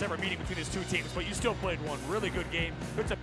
first ever meeting between these two teams, but you still played one really good game. It's a